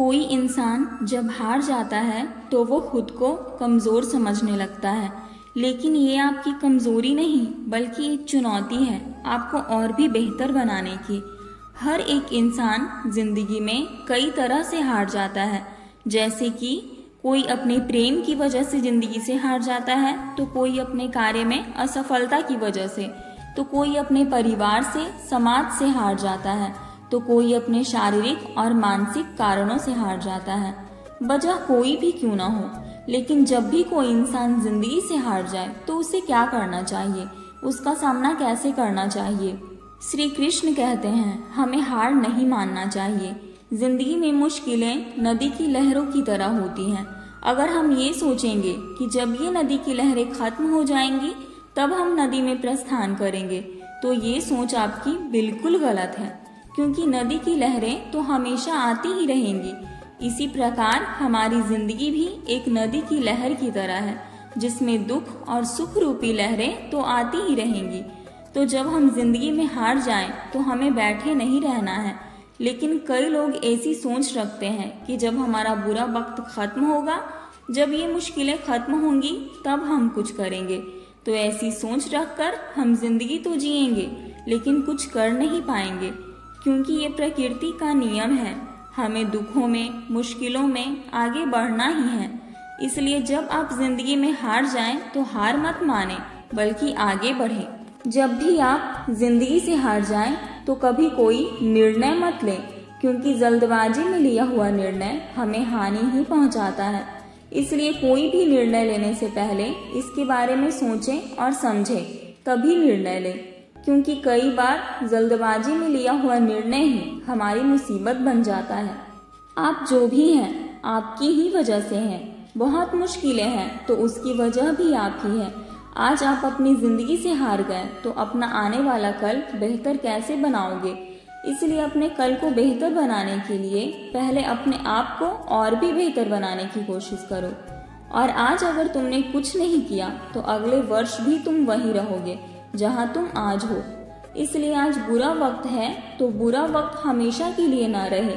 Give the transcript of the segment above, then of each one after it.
कोई इंसान जब हार जाता है तो वो खुद को कमज़ोर समझने लगता है। लेकिन ये आपकी कमज़ोरी नहीं, बल्कि एक चुनौती है आपको और भी बेहतर बनाने की। हर एक इंसान ज़िंदगी में कई तरह से हार जाता है। जैसे कि कोई अपने प्रेम की वजह से ज़िंदगी से हार जाता है तो कोई अपने कार्य में असफलता की वजह से तो कोई अपने परिवार से, समाज से हार जाता है। तो कोई अपने शारीरिक और मानसिक कारणों से हार जाता है। वजह कोई भी क्यों ना हो, लेकिन जब भी कोई इंसान ज़िंदगी से हार जाए तो उसे क्या करना चाहिए? उसका सामना कैसे करना चाहिए? श्री कृष्ण कहते हैं, हमें हार नहीं मानना चाहिए। ज़िंदगी में मुश्किलें नदी की लहरों की तरह होती हैं। अगर हम ये सोचेंगे कि जब ये नदी की लहरें खत्म हो जाएँगी, तब हम नदी में प्रस्थान करेंगे तो ये सोच आपकी बिल्कुल गलत है। क्योंकि नदी की लहरें तो हमेशा आती ही रहेंगी। इसी प्रकार हमारी ज़िंदगी भी एक नदी की लहर की तरह है, जिसमें दुख और सुख रूपी लहरें तो आती ही रहेंगी। तो जब हम ज़िंदगी में हार जाएँ तो हमें बैठे नहीं रहना है। लेकिन कई लोग ऐसी सोच रखते हैं कि जब हमारा बुरा वक्त खत्म होगा, जब ये मुश्किलें खत्म होंगी, तब हम कुछ करेंगे। तो ऐसी सोच रखकर हम ज़िंदगी तो जिएँगे, लेकिन कुछ कर नहीं पाएँगे। क्योंकि ये प्रकृति का नियम है। हमें दुखों में, मुश्किलों में आगे बढ़ना ही है। इसलिए जब आप ज़िंदगी में हार जाएँ तो हार मत माने, बल्कि आगे बढ़ें। जब भी आप ज़िंदगी से हार जाएँ तो कभी कोई निर्णय मत लें, क्योंकि जल्दबाजी में लिया हुआ निर्णय हमें हानि ही पहुंचाता है। इसलिए कोई भी निर्णय लेने से पहले इसके बारे में सोचें और समझें, तभी निर्णय लें। क्योंकि कई बार जल्दबाजी में लिया हुआ निर्णय ही हमारी मुसीबत बन जाता है। आप जो भी हैं, आपकी ही वजह से हैं। बहुत मुश्किलें हैं तो उसकी वजह भी आप ही है। आज आप अपनी ज़िंदगी से हार गए तो अपना आने वाला कल बेहतर कैसे बनाओगे? इसलिए अपने कल को बेहतर बनाने के लिए पहले अपने आप को और भी बेहतर बनाने की कोशिश करो। और आज अगर तुमने कुछ नहीं किया तो अगले वर्ष भी तुम वही रहोगे। जहाँ तुम आज हो। इसलिए आज बुरा वक्त है तो बुरा वक्त हमेशा के लिए ना रहे।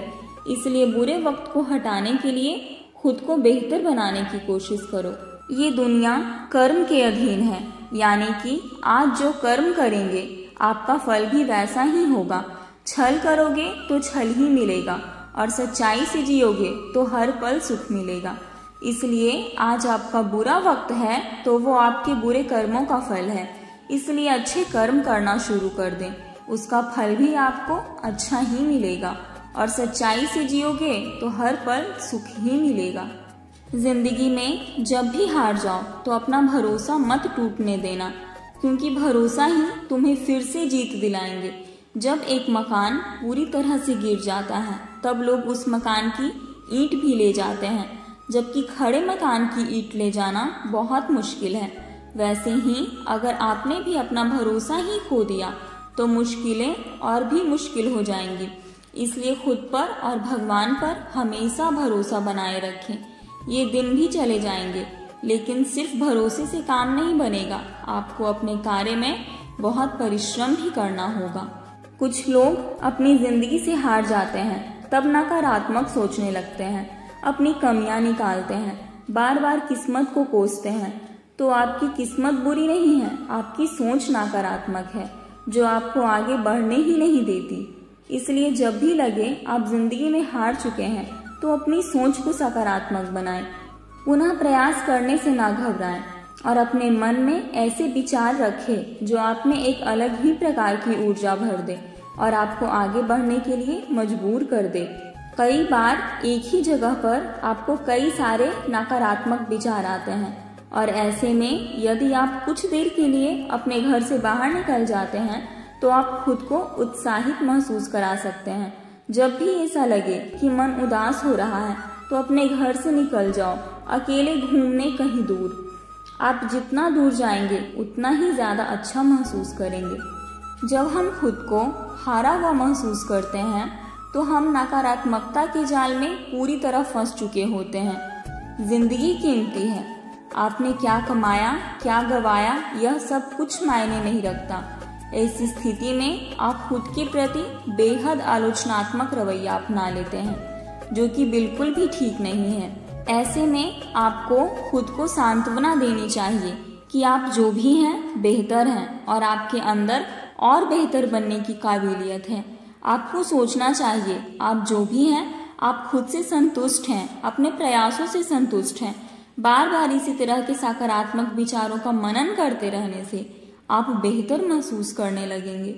इसलिए बुरे वक्त को हटाने के लिए खुद को बेहतर बनाने की कोशिश करो। ये दुनिया कर्म के अधीन है, यानी कि आज जो कर्म करेंगे, आपका फल भी वैसा ही होगा। छल करोगे तो छल ही मिलेगा, और सच्चाई से जियोगे तो हर पल सुख मिलेगा। इसलिए आज आपका बुरा वक्त है तो वो आपके बुरे कर्मों का फल है। इसलिए अच्छे कर्म करना शुरू कर दें। उसका फल भी आपको अच्छा ही मिलेगा। और सच्चाई से जियोगे तो हर पल सुख ही मिलेगा। ज़िंदगी में जब भी हार जाओ तो अपना भरोसा मत टूटने देना। क्योंकि भरोसा ही तुम्हें फिर से जीत दिलाएँगे। जब एक मकान पूरी तरह से गिर जाता है, तब लोग उस मकान की ईंट भी ले जाते हैं। जबकि खड़े मकान की ईंट ले जाना बहुत मुश्किल है। वैसे ही अगर आपने भी अपना भरोसा ही खो दिया तो मुश्किलें और भी मुश्किल हो जाएँगी। इसलिए खुद पर और भगवान पर हमेशा भरोसा बनाए रखें। ये दिन भी चले जाएँगे, लेकिन सिर्फ़ भरोसे से काम नहीं बनेगा। आपको अपने कार्य में बहुत परिश्रम भी करना होगा। कुछ लोग अपनी ज़िंदगी से हार जाते हैं, तब नकारात्मक सोचने लगते हैं, अपनी कमियाँ निकालते हैं बार बार किस्मत को कोसते हैं। तो आपकी किस्मत बुरी नहीं है, आपकी सोच नकारात्मक है, जो आपको आगे बढ़ने ही नहीं देती। इसलिए जब भी लगे, आप ज़िंदगी में हार चुके हैं तो अपनी सोच को सकारात्मक बनाएँ, पुनः प्रयास करने से ना घबराएँ, और अपने मन में ऐसे विचार रखें, जो आप में एक अलग ही प्रकार की ऊर्जा भर दे, और आपको आगे बढ़ने के लिए मजबूर कर दे। कई बार एक ही जगह पर आपको कई सारे नकारात्मक विचार आते हैं और ऐसे में यदि आप कुछ देर के लिए अपने घर से बाहर निकल जाते हैं तो आप खुद को उत्साहित महसूस करा सकते हैं। जब भी ऐसा लगे कि मन उदास हो रहा है तो अपने घर से निकल जाओ, अकेले घूमने कहीं दूर। आप जितना दूर जाएँगे, उतना ही ज़्यादा अच्छा महसूस करेंगे। जब हम खुद को हारा हुआ महसूस करते हैं तो हम नकारात्मकता के जाल में पूरी तरह फंस चुके होते हैं। ज़िंदगी कीमती है। आपने क्या कमाया, क्या गवाया, यह सब कुछ मायने नहीं रखता। ऐसी स्थिति में आप खुद के प्रति बेहद आलोचनात्मक रवैया अपना लेते हैं, जो कि बिल्कुल भी ठीक नहीं है। ऐसे में आपको खुद को सांत्वना देनी चाहिए कि आप जो भी हैं, बेहतर हैं और आपके अंदर और बेहतर बनने की काबिलियत है। आपको सोचना चाहिए, आप जो भी हैं, आप खुद से संतुष्ट हैं, अपने प्रयासों से संतुष्ट हैं। बार बार इसी तरह के सकारात्मक विचारों का मनन करते रहने से आप बेहतर महसूस करने लगेंगे।